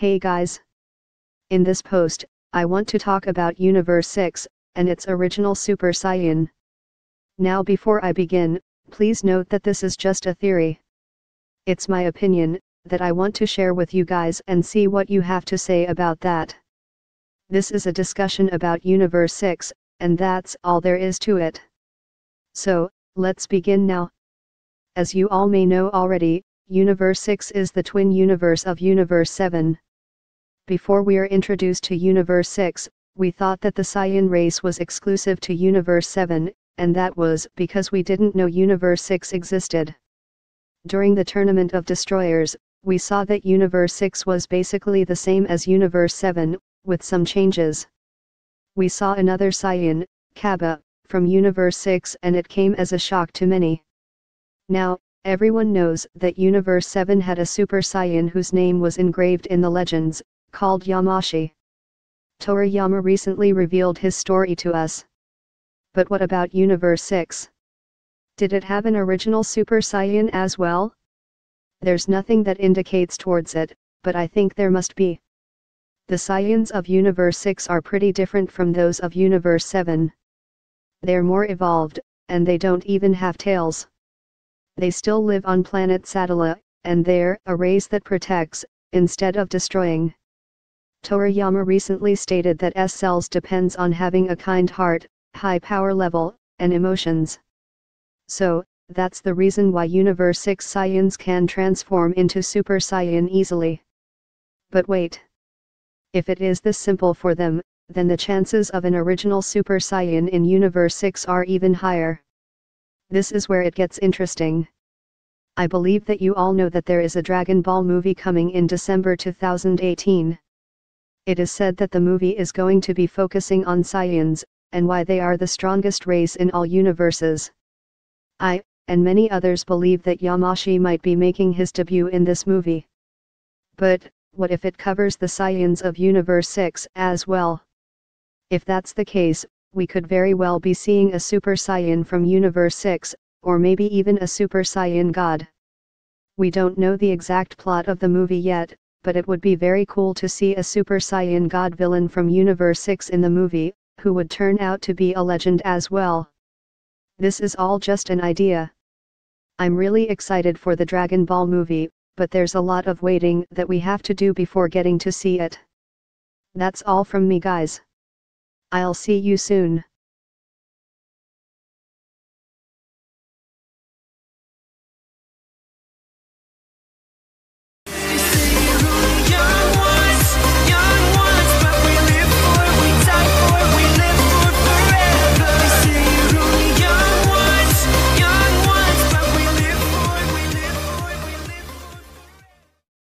Hey guys! In this post, I want to talk about Universe 6, and its original Super Saiyan. Now before I begin, please note that this is just a theory. It's my opinion, that I want to share with you guys and see what you have to say about that. This is a discussion about Universe 6, and that's all there is to it. So, let's begin now. As you all may know already, Universe 6 is the twin universe of Universe 7. Before we are introduced to Universe 6, we thought that the Saiyan race was exclusive to Universe 7, and that was because we didn't know Universe 6 existed. During the Tournament of Destroyers, we saw that Universe 6 was basically the same as Universe 7, with some changes. We saw another Saiyan, Cabba, from Universe 6 and it came as a shock to many. Now, everyone knows that Universe 7 had a Super Saiyan whose name was engraved in the legends, called Yamoshi. Toriyama recently revealed his story to us. But what about Universe 6? Did it have an original Super Saiyan as well? There's nothing that indicates towards it, but I think there must be. The Saiyans of Universe 6 are pretty different from those of Universe 7. They're more evolved, and they don't even have tails. They still live on planet Sadala, and they're a race that protects, instead of destroying. Toriyama recently stated that S cells depends on having a kind heart, high power level, and emotions. So, that's the reason why Universe 6 Saiyans can transform into Super Saiyan easily. But wait. If it is this simple for them, then the chances of an original Super Saiyan in Universe 6 are even higher. This is where it gets interesting. I believe that you all know that there is a Dragon Ball movie coming in December 2018. It is said that the movie is going to be focusing on Saiyans, and why they are the strongest race in all universes. I, and many others believe that Yamoshi might be making his debut in this movie. But, what if it covers the Saiyans of Universe 6 as well? If that's the case, we could very well be seeing a Super Saiyan from Universe 6, or maybe even a Super Saiyan God. We don't know the exact plot of the movie yet, but it would be very cool to see a Super Saiyan God villain from Universe 6 in the movie, who would turn out to be a legend as well. This is all just an idea. I'm really excited for the Dragon Ball movie, but there's a lot of waiting that we have to do before getting to see it. That's all from me guys. I'll see you soon.